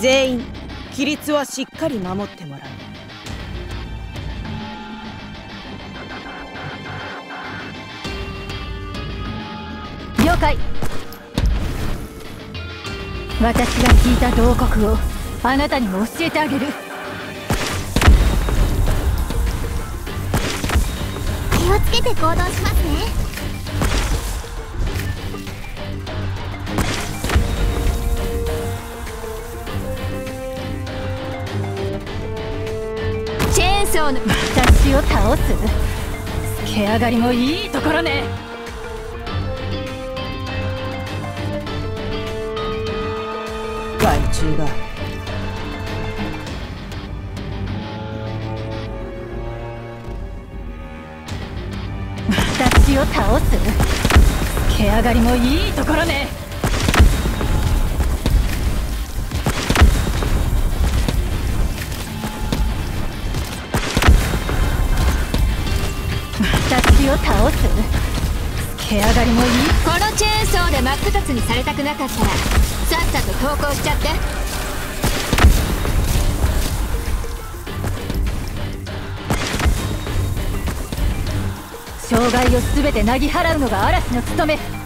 全員規律はしっかり守ってもらう。了解。私が聞いた慟哭をあなたにも教えてあげる。気をつけて行動しますねチェーンソーの私を倒す。つけ上がりもいいところね。害虫が。私を倒す。つけ上がりもいいところね敵を倒す。つけ上がりもいいこのチェーンソーで真っ二つにされたくなかったらさっさと投降しちゃって。障害を全てなぎ払うのが嵐の務め。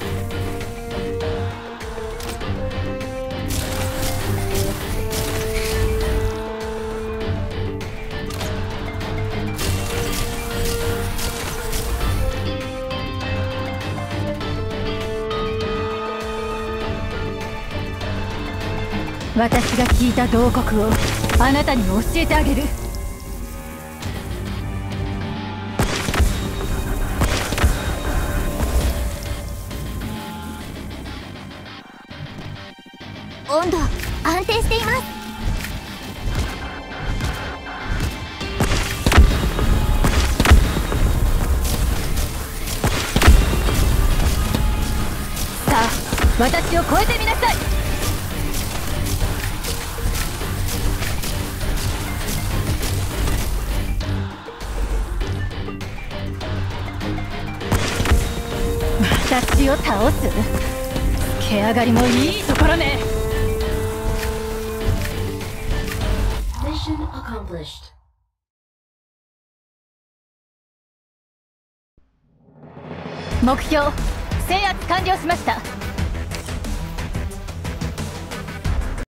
私が聞いた慟哭をあなたにも教えてあげる。温度安定しています。さあ私を超えてみなさい私を倒す？つけ上がりもいいところね。Mission accomplished. 目標制圧完了しました